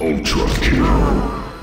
Ultra Kill.